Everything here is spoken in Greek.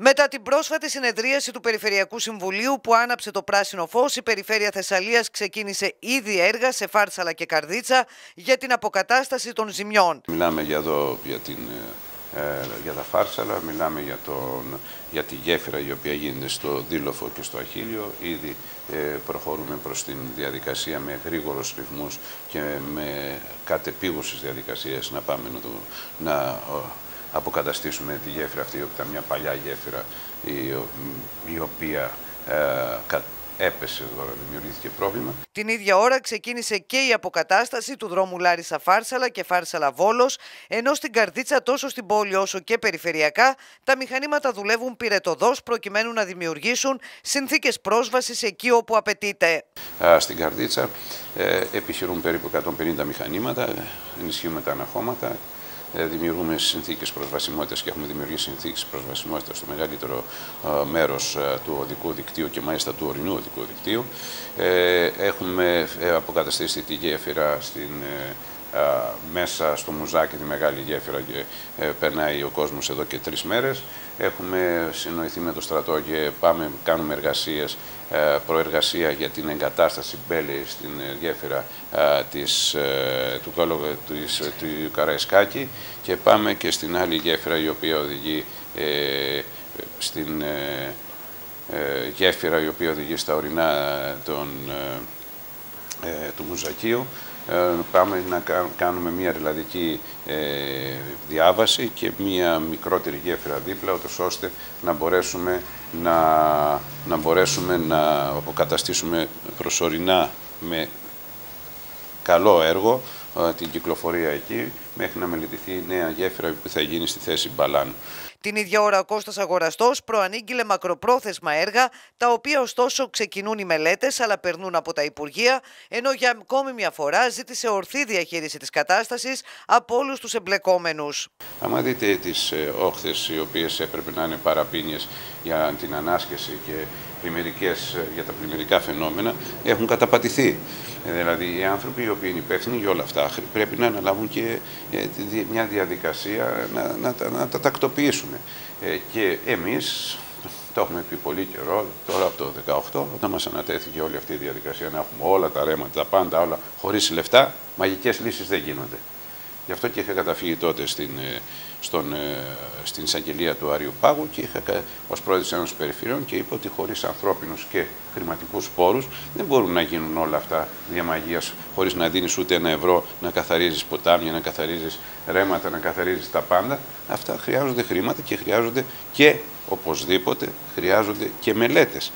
Μετά την πρόσφατη συνεδρίαση του Περιφερειακού Συμβουλίου που άναψε το πράσινο φως, η Περιφέρεια Θεσσαλίας ξεκίνησε ήδη έργα σε Φάρσαλα και Καρδίτσα για την αποκατάσταση των ζημιών. Μιλάμε για, εδώ, για, την, ε, για τα Φάρσαλα, μιλάμε για, τον, για τη γέφυρα η οποία γίνεται στο Δήλοφο και στο Αχίλιο. Ήδη ε, προχωρούμε προς την διαδικασία με γρήγορους ρυθμούς και με κατεπίγουσες διαδικασίες να πάμε να, το, να αποκαταστήσουμε τη γέφυρα αυτή, που ήταν μια παλιά γέφυρα η, οποία ε, έπεσε τώρα, δημιουργήθηκε πρόβλημα. Την ίδια ώρα ξεκίνησε και η αποκατάσταση του δρόμου Λάρισα Φάρσαλα και Φάρσαλα Βόλος, ενώ στην Καρδίτσα τόσο στην πόλη όσο και περιφερειακά τα μηχανήματα δουλεύουν πυρετοδός προκειμένου να δημιουργήσουν συνθήκες πρόσβασης εκεί όπου απαιτείται. Στην Καρδίτσα ε, επιχειρούν περίπου 150 μηχανήματα, ενισχύουμε τα αναχώματα ε, δημιουργούμε συνθήκες προσβασιμότητας και έχουμε δημιουργήσει συνθήκες προσβασιμότητας στο μεγαλύτερο ε, μέρος ε, του οδικού δικτύου και μάλιστα του ορεινού οδικού δικτύου. Έχουμε αποκαταστήσει τη γέφυρα στην μέσα στο μουζάκι τη μεγάλη γέφυρα και περνάει ο κόσμος εδώ και τρεις μέρες. Έχουμε συνοηθεί με το στρατό και πάμε, κάνουμε εργασίες, προεργασία για την εγκατάσταση μπέλη στην γέφυρα της, του, της, του Καραϊσκάκη και πάμε και στην άλλη γέφυρα η οποία οδηγεί ε, στην ε, ε, γέφυρα η οποία οδηγεί στα ορεινά των, του Μουζακίου ε, πάμε να κάνουμε μια ρελαδική ε, διάβαση και μια μικρότερη γέφυρα δίπλα, ώστε να μπορέσουμε να, να, μπορέσουμε να αποκαταστήσουμε προσωρινά με καλό έργο ε, την κυκλοφορία εκεί μέχρι να μελετηθεί η νέα γέφυρα που θα γίνει στη θέση Μπαλάν. Την ίδια ώρα ο Κώστας Αγοραστός προανήγγειλε μακροπρόθεσμα έργα, τα οποία ωστόσο ξεκινούν οι μελέτες αλλά περνούν από τα Υπουργεία, ενώ για ακόμη μια φορά ζήτησε ορθή διαχείριση της κατάστασης από όλους τους εμπλεκόμενους. Αν δείτε τις ε, όχθες οι οποίες έπρεπε να είναι παραπίνιες για την ανάσκεση και πλημμυρικές, ε, για τα πλημμυρικά φαινόμενα έχουν καταπατηθεί. Ε, δηλαδή οι άνθρωποι οι οποίοι είναι υπεύθυνοι για όλα αυτά πρέπει να αναλάβουν και μια διαδικασία να, να, να τα τακτοποιήσουν. Και εμείς το έχουμε πει πολύ καιρό, τώρα από το 2018, όταν μας ανατέθηκε όλη αυτή η διαδικασία να έχουμε όλα τα ρέματα, τα πάντα, όλα χωρίς λεφτά, μαγικές λύσεις δεν γίνονται. Γι' αυτό και είχα καταφύγει τότε στην, ε, στον, ε, στην εισαγγελία του Άριου Πάγου και είχα ως πρόεδρος τη Ένωσης Περιφερειών και είπα ότι χωρίς ανθρώπινους και χρηματικούς πόρους δεν μπορούν να γίνουν όλα αυτά διαμαγείας χωρίς να δίνεις ούτε ένα ευρώ να καθαρίζεις ποτάμια, να καθαρίζεις ρέματα, να καθαρίζεις τα πάντα. Αυτά χρειάζονται χρήματα και χρειάζονται και οπωσδήποτε χρειάζονται και μελέτες.